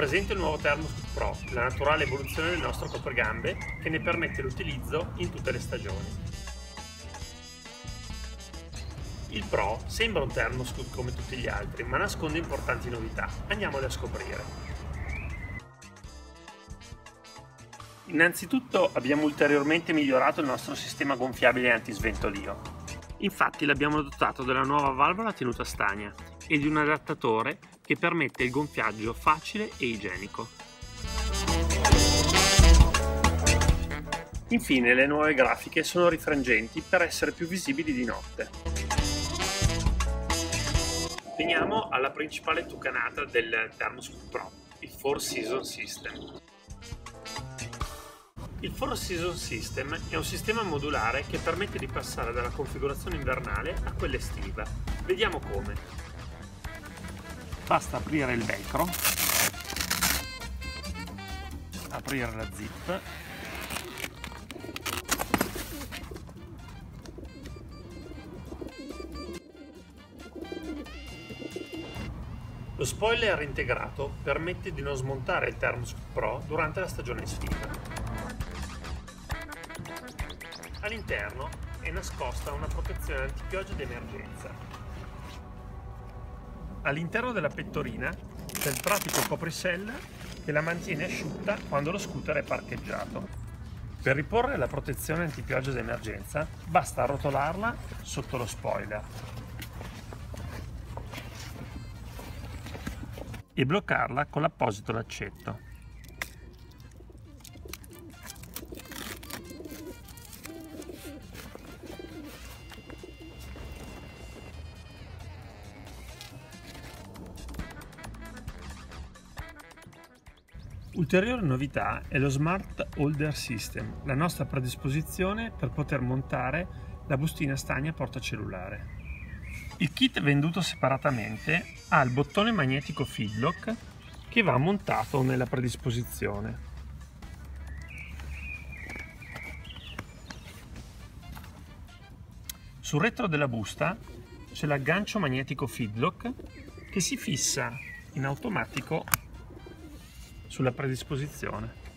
presente il nuovo Thermoscoop Pro, la naturale evoluzione del nostro coprigambe che ne permette l'utilizzo in tutte le stagioni. Il Pro sembra un Thermoscoop come tutti gli altri, ma nasconde importanti novità. Andiamole a scoprire. Innanzitutto abbiamo ulteriormente migliorato il nostro sistema gonfiabile antisventolio. Infatti l'abbiamo dotato della nuova valvola tenuta stagna e di un adattatore che permette il gonfiaggio facile e igienico. Infine le nuove grafiche sono rifrangenti per essere più visibili di notte. Veniamo alla principale tucanata del Thermoscoop Pro, il 4 Season System. Il 4 Season System è un sistema modulare che permette di passare dalla configurazione invernale a quella estiva. Vediamo come basta aprire il velcro aprire la zip. Lo spoiler integrato permette di non smontare il Thermoscoop Pro durante la stagione estiva. All'interno è nascosta una protezione antipioggia d'emergenza All'interno della pettorina c'è il pratico coprisella che la mantiene asciutta quando lo scooter è parcheggiato. Per riporre la protezione antipioggia d'emergenza basta arrotolarla sotto lo spoiler e bloccarla con l'apposito laccetto. Ulteriore novità è lo Smart Holder System, la nostra predisposizione per poter montare la bustina stagna portacellulare. Il kit venduto separatamente ha il bottone magnetico feedlock che va montato nella predisposizione. Sul retro della busta c'è l'aggancio magnetico feedlock che si fissa in automatico sulla predisposizione.